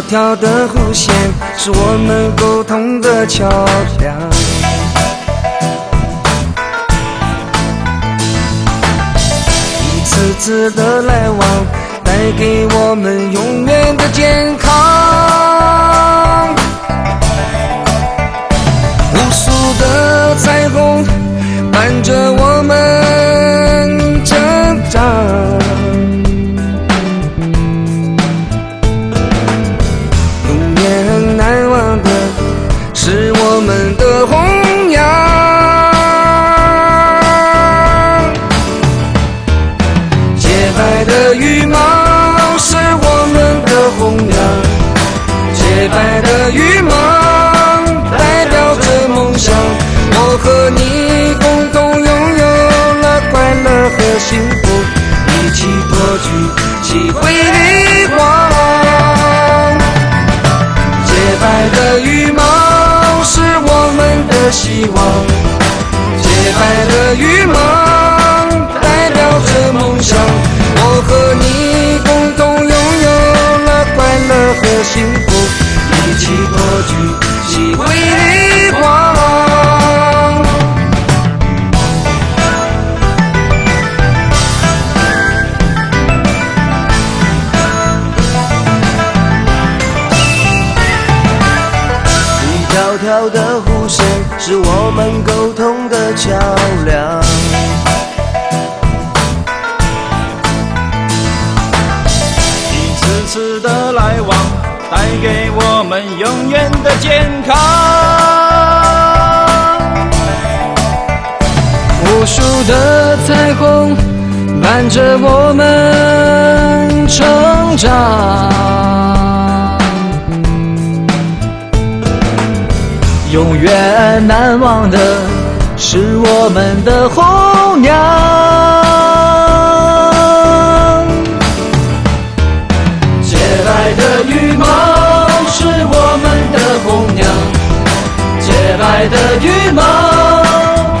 条条的弧线是我们沟通的桥梁，一次次的来往带给我们永远的健康。无数的彩虹伴着我们弘扬。洁白的羽毛是我们的弘扬，洁白的羽毛代表着梦想。我和你共同拥有了快乐和幸福，一起托举起辉丽光。洁白的羽毛希望，洁白的羽毛代表着梦想。我和你共同拥有了快乐和幸福，一起托举起辉丽光。一条条的是我们沟通的桥梁。一次次的来往，带给我们永远的健康。无数的彩虹伴着我们成长。永远难忘的是我们的红娘。洁白的羽毛是我们的红娘，洁白的羽毛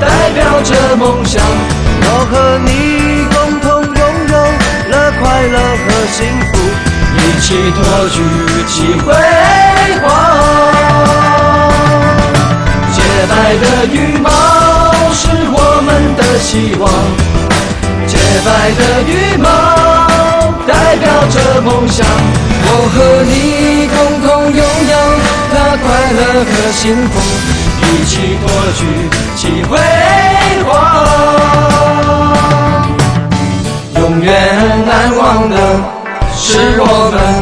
代表着梦想。我和你共同拥有了快乐和幸福，一起托举起辉煌。洁白的羽毛代表着梦想。我和你共同拥有那快乐和幸福，一起托举起辉煌。永远难忘的是我们。